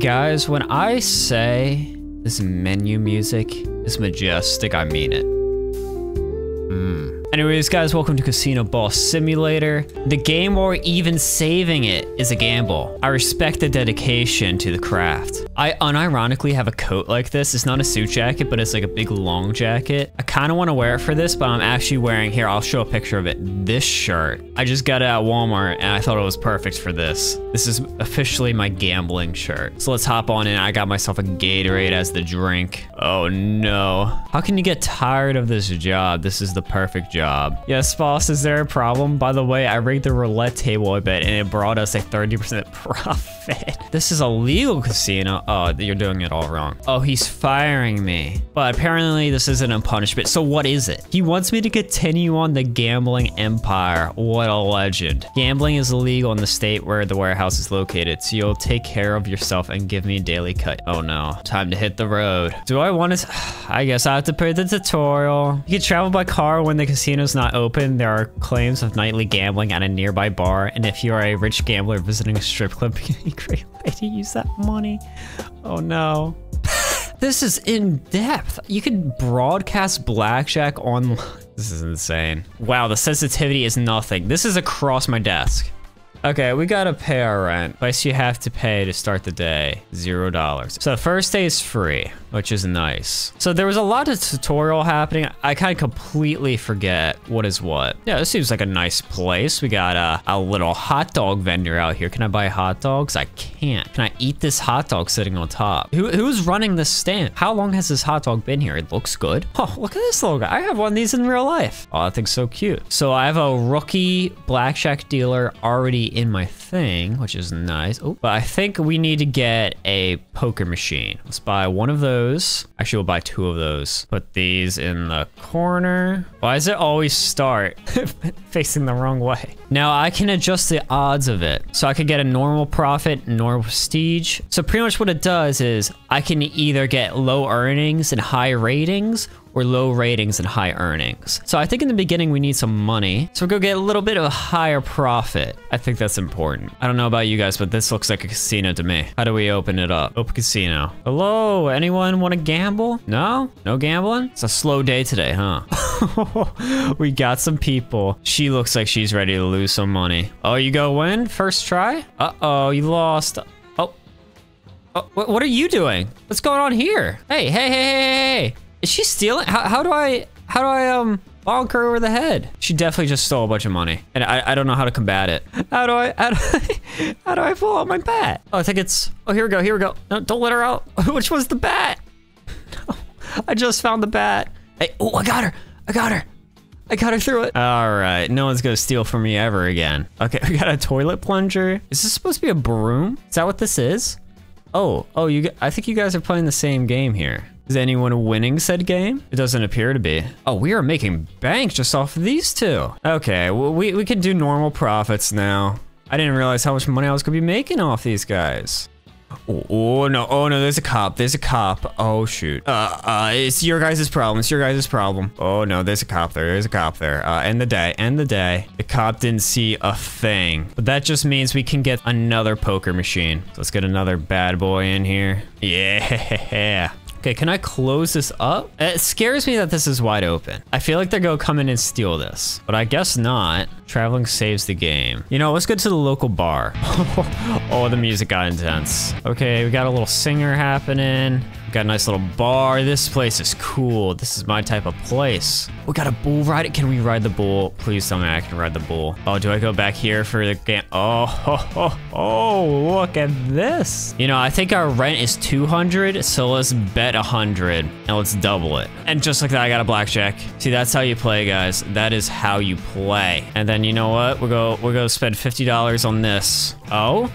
Guys, when I say this menu music is majestic, I mean it. Hmm. Anyways, guys, welcome to Casino Boss Simulator. The game or even saving it is a gamble. I respect the dedication to the craft. I unironically have a coat like this. It's not a suit jacket, but it's like a big long jacket. I kind of want to wear it for this, but I'm actually wearing, here, I'll show a picture of it, this shirt. I just got it at Walmart and I thought it was perfect for this. This is officially my gambling shirt. So let's hop on in. I got myself a Gatorade as the drink. Oh no. How can you get tired of this job? This is the perfect job. Yes, boss, is there a problem? By the way, I rigged the roulette table a bit and it brought us a 30% profit. This is a legal casino. Oh, you're doing it all wrong. Oh, he's firing me. But apparently this isn't a punishment. So what is it? He wants me to continue on the gambling empire. What a legend. Gambling is illegal in the state where the warehouse is located. So you'll take care of yourself and give me a daily cut. Oh no, time to hit the road. Do I want to? I guess I have to put the tutorial. You can travel by car when the casino's not open. There are claims of nightly gambling at a nearby bar. And if you are a rich gambler visiting a strip club, to use that money. Oh no. this is in depth. You could broadcast blackjack on. This is insane. Wow, the sensitivity is nothing. This is across my desk. Okay, we gotta pay our rent. Price you have to pay to start the day, zero dollars. So the first day is free, which is nice. So there was a lot of tutorial happening. I kind of completely forget what is what. Yeah, this seems like a nice place. We got a, a little hot dog vendor out here. Can I buy hot dogs? I can't. Can I eat this hot dog sitting on top? Who, who's running this stand? How long has this hot dog been here? It looks good. Oh, look at this little guy. I have one of these in real life. Oh, that thing's so cute. So I have a rookie blackjack dealer already in my thing, which is nice. Oh, but I think we need to get a poker machine. Let's buy one of those. Actually, we'll buy two of those. Put these in the corner. Why does it always start facing the wrong way? Now I can adjust the odds of it. So I could get a normal profit, normal prestige. So pretty much what it does is I can either get low earnings and high ratings or low ratings and high earnings. So I think in the beginning we need some money. So we'll go get a little bit of a higher profit. I think that's important. I don't know about you guys, but this looks like a casino to me. How do we open it up? Open casino. Hello, anyone want to gamble? No? No gambling? It's a slow day today, huh? we got some people. She looks like she's ready to lose some money. Oh, you go win? First try? Uh-oh, you lost. Oh. Oh, what, are you doing? What's going on here? Hey, hey, hey, hey, hey. Is she stealing? How, how do I, how do I, um, bonk her over the head? She definitely just stole a bunch of money. And I, I don't know how to combat it. How do I, how do I, how do I pull out my bat? Oh, I think it's, oh, here we go, here we go. No, don't let her out. Which was the bat? No, I just found the bat. Hey, oh, I got her. I got her. I got her through it. All right, no one's gonna steal from me ever again. Okay, we got a toilet plunger. Is this supposed to be a broom? Is that what this is? Oh, oh, you. I think you guys are playing the same game here. Is anyone winning said game? It doesn't appear to be. Oh, we are making bank just off of these two. Okay, well, we, we can do normal profits now. I didn't realize how much money I was gonna be making off these guys. Oh, oh, no, oh no, there's a cop, there's a cop. Oh shoot. Uh, uh, it's your guys' problem, it's your guys' problem. Oh no, there's a cop there, there's a cop there. Uh, end the day, end the day. The cop didn't see a thing. But that just means we can get another poker machine. So let's get another bad boy in here. Yeah. Okay, can I close this up? It scares me that this is wide open. I feel like they're gonna come in and steal this, but I guess not. Traveling saves the game. You know, let's go to the local bar. oh, the music got intense. Okay, we got a little singer happening. Got a nice little bar. This place is cool. This is my type of place. We got a bull ride. Can we ride the bull? Please tell me I can ride the bull. Oh, do I go back here for the game? Oh, oh, oh, oh, look at this. You know, I think our rent is 200, so let's bet 100 and let's double it. And just like that, I got a blackjack. See, that's how you play, guys. That is how you play. And then you know what? We'll go, we'll go spend $50 on this. Oh,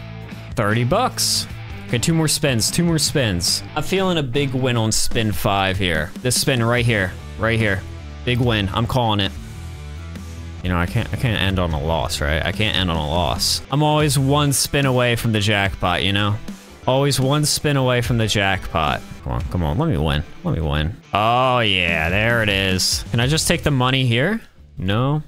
30 bucks. Okay, two more spins, two more spins. I'm feeling a big win on spin five here. This spin right here, right here. Big win, I'm calling it. You know, I can't I can't end on a loss, right? I can't end on a loss. I'm always one spin away from the jackpot, you know? Always one spin away from the jackpot. Come on, come on, let me win. Let me win. Oh yeah, there it is. Can I just take the money here? No?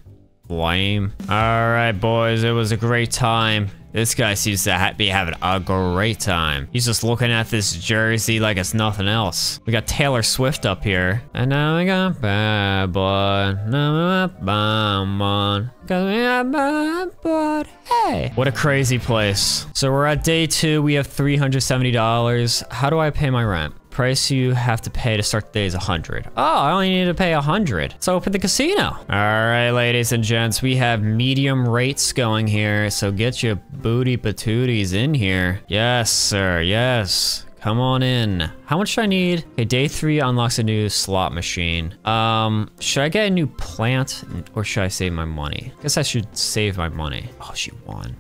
Lame. All right, boys, it was a great time. This guy seems to ha be having a great time. He's just looking at this jersey like it's nothing else. We got Taylor Swift up here. And now we got bad boy. Now we got bad Cause we got bad boy. Hey. What a crazy place. So we're at day two. We have $370. How do I pay my rent? Price you have to pay to start the day is 100. Oh, I only need to pay 100. So open the casino. All right, ladies and gents, we have medium rates going here. So get your booty patooties in here. Yes, sir, yes. Come on in. How much do I need? Okay, day three unlocks a new slot machine. Um, should I get a new plant or should I save my money? I guess I should save my money. Oh, she won.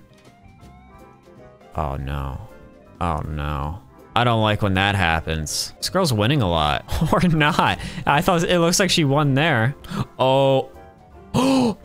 Oh no. Oh no. I don't like when that happens. This girl's winning a lot. or not. I thought it looks like she won there. Oh. Oh!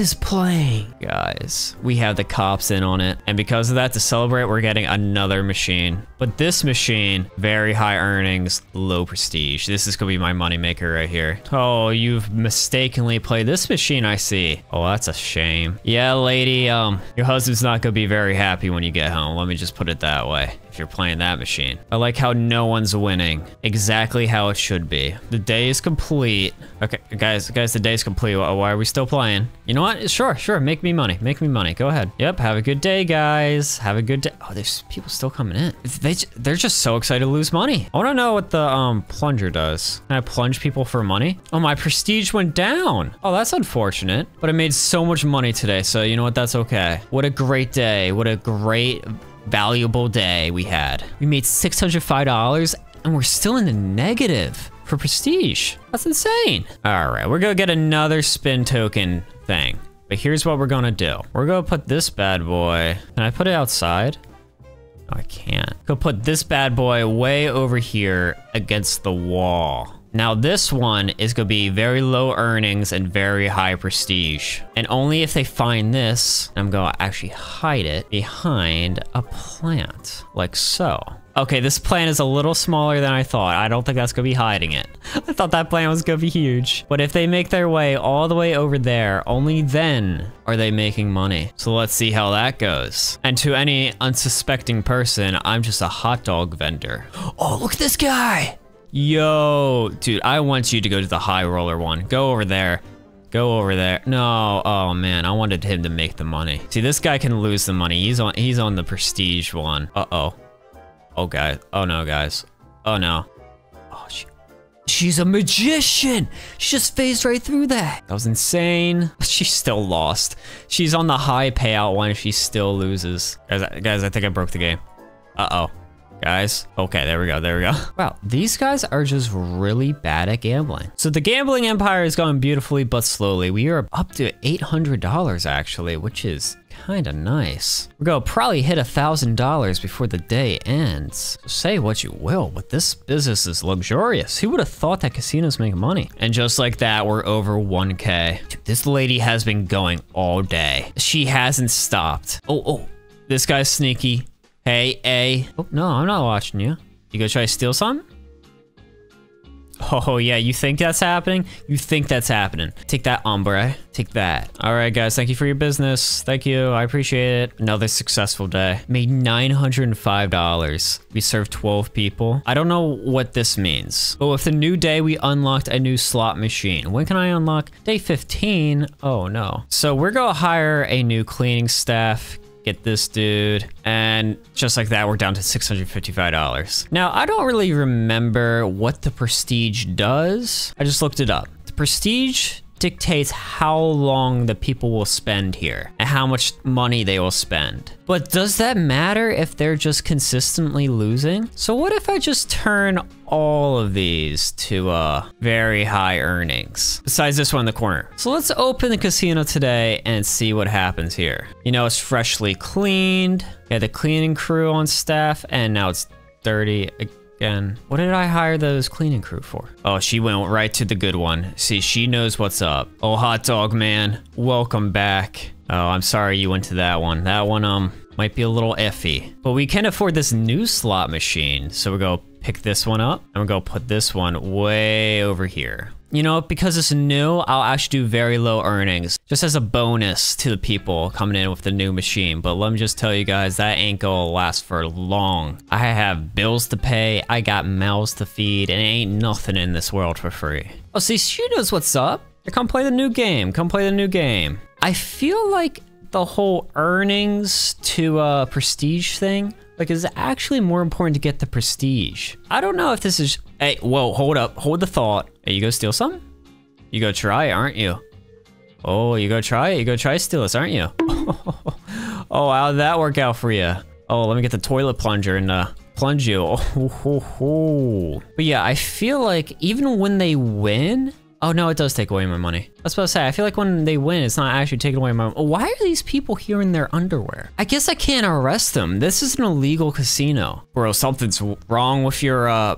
Is playing. Guys, we have the cops in on it. And because of that, to celebrate, we're getting another machine. But this machine, very high earnings, low prestige. This is gonna be my moneymaker right here. Oh, you've mistakenly played this machine, I see. Oh, that's a shame. Yeah, lady, um, your husband's not gonna be very happy when you get home. Let me just put it that way if you're playing that machine. I like how no one's winning. Exactly how it should be. The day is complete. Okay, guys, guys, the day is complete. Why are we still playing? You know what? Sure, sure. Make me money. Make me money. Go ahead. Yep, have a good day, guys. Have a good day. Oh, there's people still coming in. They, they're just so excited to lose money. I want to know what the um plunger does. Can I plunge people for money? Oh, my prestige went down. Oh, that's unfortunate. But I made so much money today, so you know what? That's okay. What a great day. What a great valuable day we had. We made $605 and we're still in the negative for prestige. That's insane. All right, we're gonna get another spin token thing. But here's what we're gonna do. We're gonna put this bad boy, can I put it outside? No, I can't. Go put this bad boy way over here against the wall. Now this one is gonna be very low earnings and very high prestige. And only if they find this, I'm gonna actually hide it behind a plant, like so. Okay, this plant is a little smaller than I thought. I don't think that's gonna be hiding it. I thought that plant was gonna be huge. But if they make their way all the way over there, only then are they making money. So let's see how that goes. And to any unsuspecting person, I'm just a hot dog vendor. Oh, look at this guy. Yo, dude, I want you to go to the high roller one. Go over there. Go over there. No, oh man, I wanted him to make the money. See, this guy can lose the money. He's on he's on the prestige one. Uh-oh. Oh, guys. Oh, no, guys. Oh, no. Oh, she, she's a magician. She just phased right through that. That was insane. She's still lost. She's on the high payout one. She still loses. Guys, guys, I think I broke the game. Uh-oh guys. Okay, there we go, there we go. Wow, these guys are just really bad at gambling. So the gambling empire is going beautifully but slowly. We are up to $800 actually, which is kind of nice. We're gonna probably hit a thousand dollars before the day ends. Say what you will, but this business is luxurious. Who would have thought that casinos make money? And just like that, we're over 1K. Dude, this lady has been going all day. She hasn't stopped. Oh, oh, this guy's sneaky. Hey, A. Oh, no, I'm not watching you. You gonna try to steal something? Oh, yeah, you think that's happening? You think that's happening. Take that, ombre. Take that. All right, guys, thank you for your business. Thank you, I appreciate it. Another successful day. Made $905. We served 12 people. I don't know what this means, but with the new day, we unlocked a new slot machine. When can I unlock? Day 15? Oh, no. So we're gonna hire a new cleaning staff, get this dude. And just like that, we're down to $655. Now, I don't really remember what the Prestige does. I just looked it up. The Prestige dictates how long the people will spend here and how much money they will spend. But does that matter if they're just consistently losing? So what if I just turn all of these to uh, very high earnings, besides this one in the corner. So let's open the casino today and see what happens here. You know, it's freshly cleaned. We had the cleaning crew on staff and now it's dirty again. What did I hire those cleaning crew for? Oh, she went right to the good one. See, she knows what's up. Oh, hot dog man, welcome back. Oh, I'm sorry you went to that one. That one, um, might be a little iffy. But we can afford this new slot machine. So we go pick this one up and we go put this one way over here. You know, because it's new, I'll actually do very low earnings, just as a bonus to the people coming in with the new machine. But let me just tell you guys, that ain't gonna last for long. I have bills to pay, I got mouths to feed, and ain't nothing in this world for free. Oh, see, she knows what's up. Come play the new game, come play the new game. I feel like the whole earnings to uh, prestige thing, like, is actually more important to get the prestige. I don't know if this is Hey, whoa, hold up. Hold the thought. Hey, you go steal some? You go try aren't you? Oh, you go try it? You go try steal this, aren't you? oh, how'd that work out for you? Oh, let me get the toilet plunger and uh, plunge you. Oh, ho, ho. But yeah, I feel like even when they win, Oh no, it does take away my money. I was about to say, I feel like when they win, it's not actually taking away my Why are these people here in their underwear? I guess I can't arrest them. This is an illegal casino. Bro, something's wrong with your uh,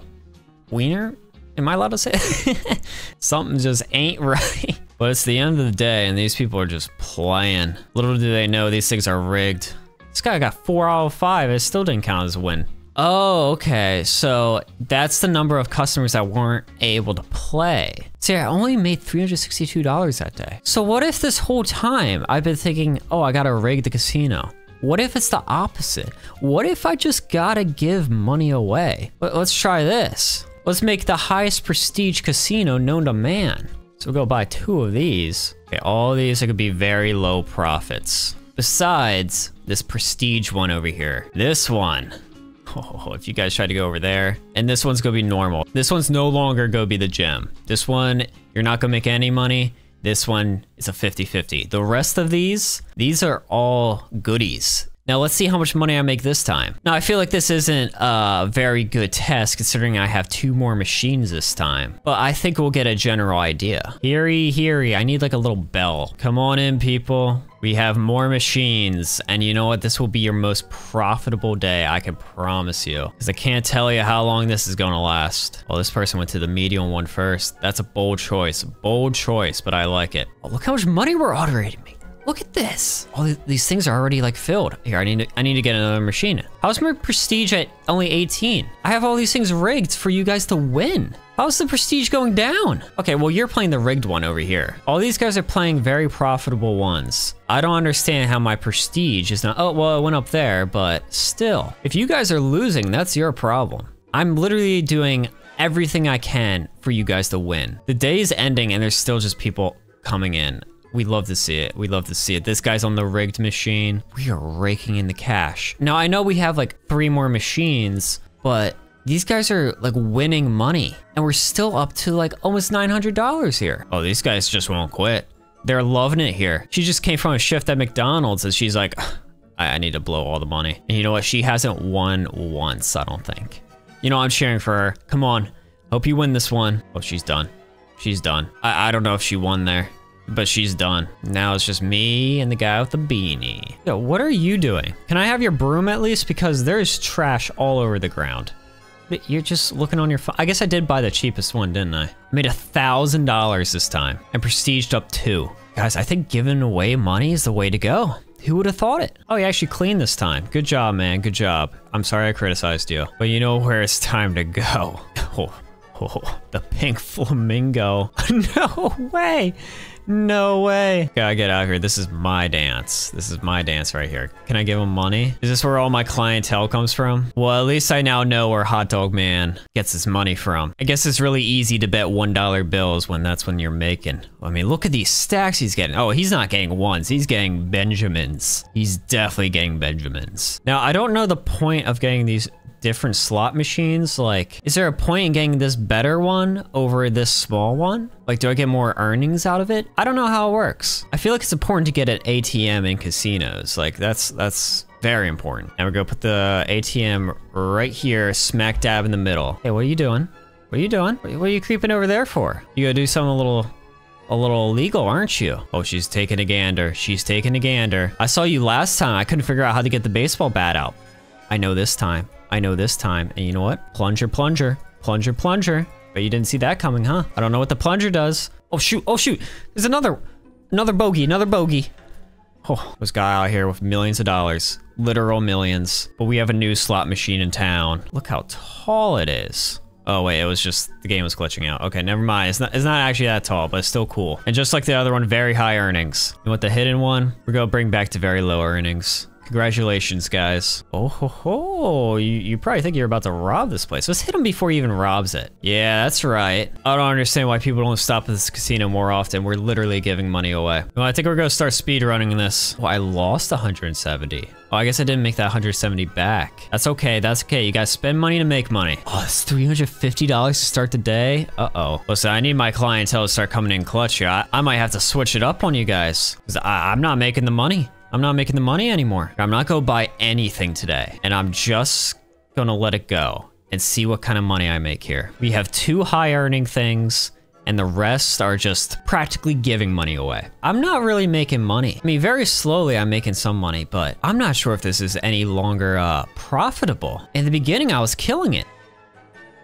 wiener? Am I allowed to say Something just ain't right. But it's the end of the day and these people are just playing. Little do they know these things are rigged. This guy got four out of five. It still didn't count as a win. Oh, okay. So that's the number of customers that weren't able to play. See, I only made $362 that day. So what if this whole time I've been thinking, oh, I gotta rig the casino. What if it's the opposite? What if I just gotta give money away? Let's try this. Let's make the highest prestige casino known to man. So we'll go buy two of these. Okay, all these are gonna be very low profits. Besides this prestige one over here. This one. Oh, if you guys try to go over there. And this one's gonna be normal. This one's no longer gonna be the gem. This one, you're not gonna make any money. This one is a 50-50. The rest of these, these are all goodies. Now let's see how much money I make this time. Now I feel like this isn't a very good test considering I have two more machines this time, but I think we'll get a general idea. Heary, heary, I need like a little bell. Come on in people. We have more machines, and you know what? This will be your most profitable day, I can promise you. Because I can't tell you how long this is going to last. Well, this person went to the medium one first. That's a bold choice. Bold choice, but I like it. Oh, look how much money we're already making. Look at this. All these things are already like filled. Here, I need to, I need to get another machine. How's my prestige at only 18? I have all these things rigged for you guys to win. How's the prestige going down? Okay, well, you're playing the rigged one over here. All these guys are playing very profitable ones. I don't understand how my prestige is not, oh, well, it went up there, but still. If you guys are losing, that's your problem. I'm literally doing everything I can for you guys to win. The day is ending and there's still just people coming in. We love to see it. We love to see it. This guy's on the rigged machine. We are raking in the cash. Now, I know we have like three more machines, but these guys are like winning money and we're still up to like almost $900 here. Oh, these guys just won't quit. They're loving it here. She just came from a shift at McDonald's and she's like, I, need to blow all the money. And you know what? She hasn't won once, I don't think. You know, I'm cheering for her. Come on. Hope you win this one. Oh, she's done. She's done. I, I don't know if she won there. But she's done. Now it's just me and the guy with the beanie. Yo, what are you doing? Can I have your broom at least? Because there's trash all over the ground. You're just looking on your phone. I guess I did buy the cheapest one, didn't I? I made a thousand dollars this time and prestiged up two. Guys, I think giving away money is the way to go. Who would have thought it? Oh, you actually cleaned this time. Good job, man. Good job. I'm sorry I criticized you. But you know where it's time to go. Oh, oh the pink flamingo. no way. No way. Gotta get out here. This is my dance. This is my dance right here. Can I give him money? Is this where all my clientele comes from? Well, at least I now know where Hot Dog Man gets his money from. I guess it's really easy to bet $1 bills when that's when you're making. I mean, look at these stacks he's getting. Oh, he's not getting ones. He's getting Benjamins. He's definitely getting Benjamins. Now, I don't know the point of getting these different slot machines? Like, is there a point in getting this better one over this small one? Like, do I get more earnings out of it? I don't know how it works. I feel like it's important to get an ATM in casinos. Like, that's, that's very important. And we're gonna put the ATM right here, smack dab in the middle. Hey, what are you doing? What are you doing? What are you creeping over there for? You gotta do something a little a little illegal, aren't you? Oh, she's taking a gander. She's taking a gander. I saw you last time. I couldn't figure out how to get the baseball bat out. I know this time. I know this time. And you know what? Plunger, plunger, plunger, plunger. But you didn't see that coming, huh? I don't know what the plunger does. Oh, shoot. Oh, shoot. There's another, another bogey, another bogey. Oh, this guy out here with millions of dollars. Literal millions. But we have a new slot machine in town. Look how tall it is. Oh wait, it was just, the game was glitching out. Okay, never mind. It's not, it's not actually that tall, but it's still cool. And just like the other one, very high earnings. You want the hidden one? We're gonna bring back to very low earnings. Congratulations, guys. Oh ho ho, you, you probably think you're about to rob this place. Let's hit him before he even robs it. Yeah, that's right. I don't understand why people don't stop at this casino more often. We're literally giving money away. Well, I think we're gonna start speed running this. Oh, I lost 170. Oh, I guess I didn't make that 170 back. That's okay, that's okay. You guys spend money to make money. Oh, it's $350 to start the day? Uh-oh. Listen, I need my clientele to start coming in clutch here. I, I might have to switch it up on you guys. Because I'm not making the money. I'm not making the money anymore. I'm not gonna buy anything today. And I'm just gonna let it go and see what kind of money I make here. We have two high earning things and the rest are just practically giving money away. I'm not really making money. I mean, very slowly I'm making some money, but I'm not sure if this is any longer uh, profitable. In the beginning, I was killing it.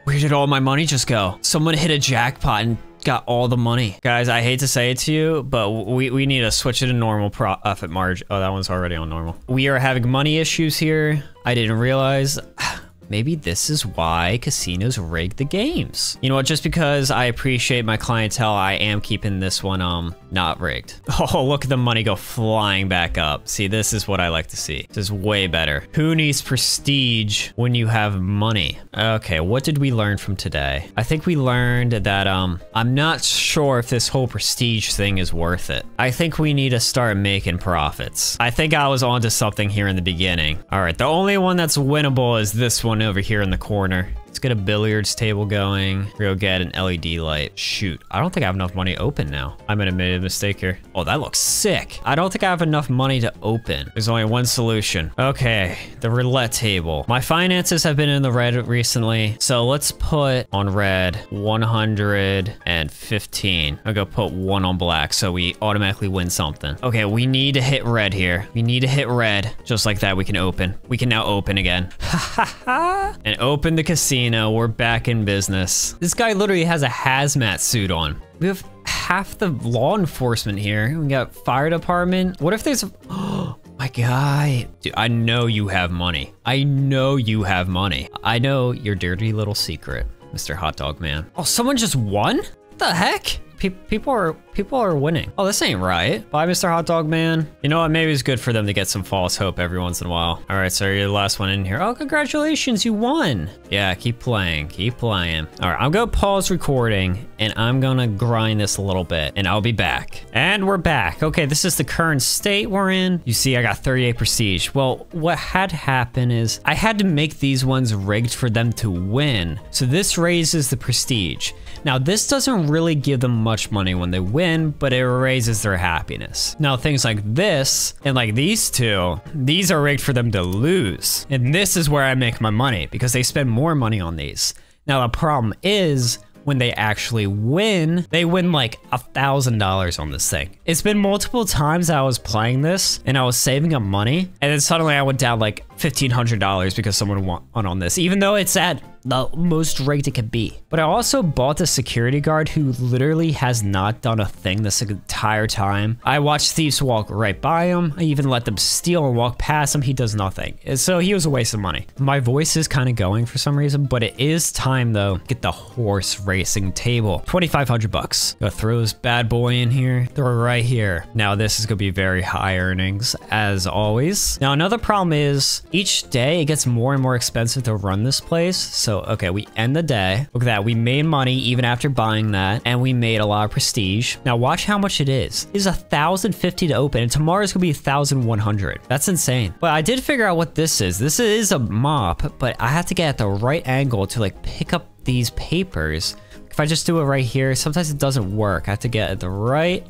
Where did all my money just go? Someone hit a jackpot and got all the money. Guys, I hate to say it to you, but we, we need to switch it to normal profit uh, margin. Oh, that one's already on normal. We are having money issues here. I didn't realize. Maybe this is why casinos rig the games. You know what, just because I appreciate my clientele, I am keeping this one um not rigged. Oh, look at the money go flying back up. See, this is what I like to see. This is way better. Who needs prestige when you have money? Okay, what did we learn from today? I think we learned that um I'm not sure if this whole prestige thing is worth it. I think we need to start making profits. I think I was onto something here in the beginning. All right, the only one that's winnable is this one over here in the corner. Let's get a billiards table going. We'll get an LED light. Shoot, I don't think I have enough money open now. I might have made a mistake here. Oh, that looks sick. I don't think I have enough money to open. There's only one solution. Okay, the roulette table. My finances have been in the red recently, so let's put on red 115. I'll go put one on black so we automatically win something. Okay, we need to hit red here. We need to hit red. Just like that, we can open. We can now open again. Ha ha ha! And open the casino casino. We're back in business. This guy literally has a hazmat suit on. We have half the law enforcement here. We got fire department. What if there's. Oh my god. Dude, I know you have money. I know you have money. I know your dirty little secret, Mr. Hot Dog Man. Oh, someone just won? What the heck? Pe people are people are winning. Oh, this ain't right. Bye, Mr. Hot Dog Man. You know what? Maybe it's good for them to get some false hope every once in a while. All right, so you're the last one in here. Oh, congratulations, you won. Yeah, keep playing, keep playing. All right, I'm gonna pause recording and I'm gonna grind this a little bit and I'll be back. And we're back. Okay, this is the current state we're in. You see, I got 38 prestige. Well, what had happened is I had to make these ones rigged for them to win. So this raises the prestige. Now, this doesn't really give them much money when they win, but it raises their happiness. Now, things like this and like these two, these are rigged for them to lose. And this is where I make my money because they spend more money on these. Now, the problem is when they actually win, they win like a thousand dollars on this thing. It's been multiple times I was playing this and I was saving up money and then suddenly I went down like $1,500 because someone won on this, even though it's at the most rate it could be. But I also bought the security guard who literally has not done a thing this entire time. I watched thieves walk right by him. I even let them steal and walk past him. He does nothing. So he was a waste of money. My voice is kind of going for some reason, but it is time though. Get the horse racing table. 2,500 bucks. Go throw this bad boy in here. Throw it right here. Now this is gonna be very high earnings as always. Now another problem is each day it gets more and more expensive to run this place. So, okay, we end the day. Look at that. We made money even after buying that, and we made a lot of prestige. Now watch how much it is. It is a 1,050 to open, and tomorrow's gonna be 1,100. That's insane. But I did figure out what this is. This is a mop, but I have to get at the right angle to like pick up these papers. If I just do it right here, sometimes it doesn't work. I have to get at the right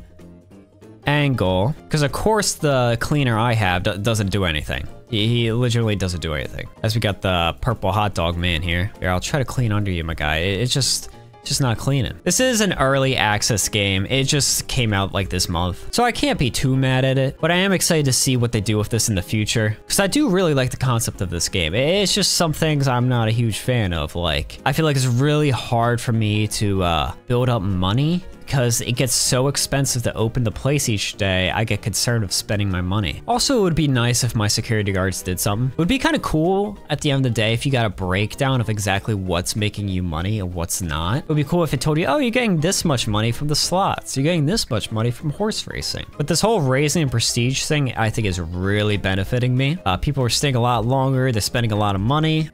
angle because of course the cleaner I have doesn't do anything. He, he literally doesn't do anything. As we got the purple hot dog man here. Here, I'll try to clean under you, my guy. It, it's just just not cleaning. This is an early access game. It just came out like this month. So I can't be too mad at it, but I am excited to see what they do with this in the future. Because I do really like the concept of this game. It's just some things I'm not a huge fan of. Like, I feel like it's really hard for me to uh, build up money because it gets so expensive to open the place each day, I get concerned of spending my money. Also, it would be nice if my security guards did something. It would be kind of cool at the end of the day if you got a breakdown of exactly what's making you money and what's not. It would be cool if it told you, oh, you're getting this much money from the slots. You're getting this much money from horse racing. But this whole raising and prestige thing, I think is really benefiting me. Uh, people are staying a lot longer. They're spending a lot of money.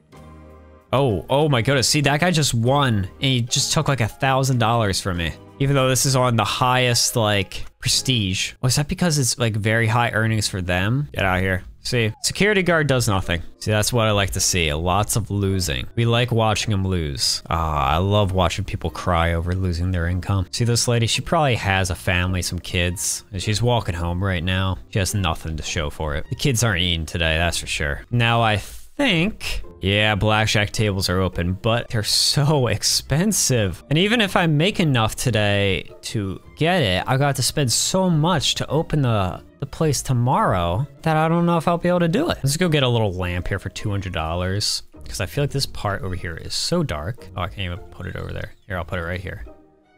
Oh, oh my goodness. See, that guy just won and he just took like a thousand dollars from me. Even though this is on the highest like prestige. Oh, is that because it's like very high earnings for them? Get out here. See, security guard does nothing. See, that's what I like to see. Lots of losing. We like watching them lose. Ah, I love watching people cry over losing their income. See this lady? She probably has a family, some kids, and she's walking home right now. She has nothing to show for it. The kids aren't eating today, that's for sure. Now I think yeah, blackjack tables are open, but they're so expensive. And even if I make enough today to get it, I got to spend so much to open the, the place tomorrow that I don't know if I'll be able to do it. Let's go get a little lamp here for $200 because I feel like this part over here is so dark. Oh, I can't even put it over there. Here, I'll put it right here.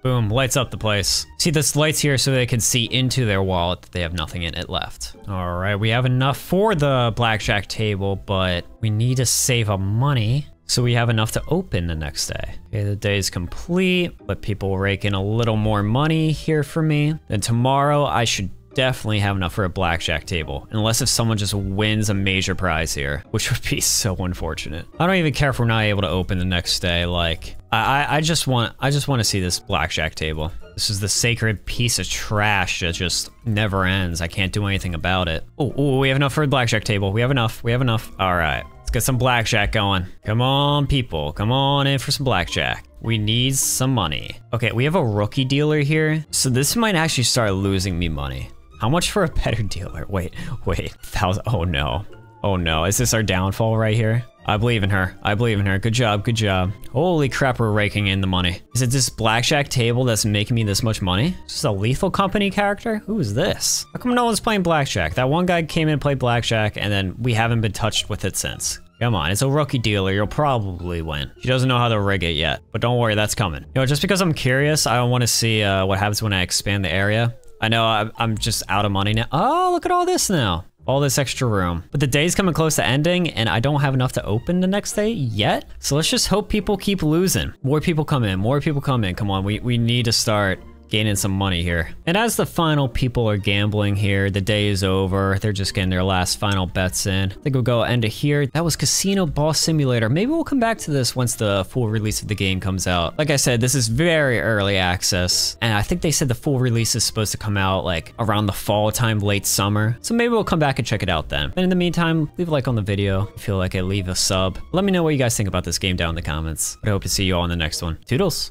Boom, lights up the place. See, this lights here so they can see into their wallet that they have nothing in it left. All right, we have enough for the blackjack table, but we need to save up money so we have enough to open the next day. Okay, the day is complete. Let people rake in a little more money here for me. Then tomorrow I should definitely have enough for a blackjack table, unless if someone just wins a major prize here, which would be so unfortunate. I don't even care if we're not able to open the next day. Like, I, I just want, I just want to see this blackjack table. This is the sacred piece of trash that just never ends. I can't do anything about it. Oh, we have enough for a blackjack table. We have enough. We have enough. All right. Let's get some blackjack going. Come on, people. Come on in for some blackjack. We need some money. Okay, we have a rookie dealer here. So this might actually start losing me money. How much for a better dealer? Wait, wait, thousand. Oh no. Oh no, is this our downfall right here? I believe in her. I believe in her. Good job, good job. Holy crap, we're raking in the money. Is it this blackjack table that's making me this much money? Is this a Lethal Company character? Who is this? How come no one's playing blackjack? That one guy came in and played blackjack and then we haven't been touched with it since. Come on, it's a rookie dealer, you'll probably win. She doesn't know how to rig it yet, but don't worry, that's coming. You know, just because I'm curious, I want to see uh, what happens when I expand the area. I know I'm just out of money now. Oh, look at all this now. All this extra room. But the day's coming close to ending and I don't have enough to open the next day yet. So let's just hope people keep losing. More people come in, more people come in. Come on, we, we need to start gaining some money here. And as the final people are gambling here, the day is over. They're just getting their last final bets in. I think we'll go end it here. That was Casino Boss Simulator. Maybe we'll come back to this once the full release of the game comes out. Like I said, this is very early access. And I think they said the full release is supposed to come out like around the fall time, late summer. So maybe we'll come back and check it out then. And in the meantime, leave a like on the video. If you feel like it, leave a sub. Let me know what you guys think about this game down in the comments. But I hope to see you all in the next one. Toodles!